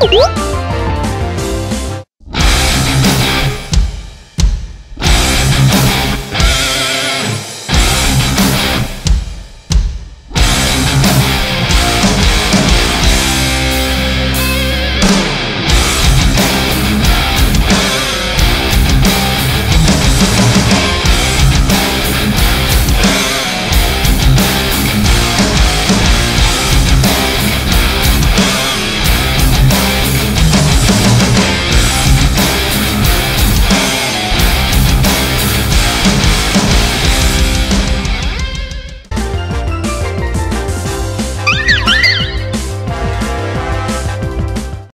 What?